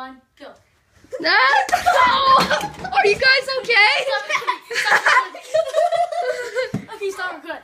one, go. No! Are you guys okay? Okay, stop, we're good.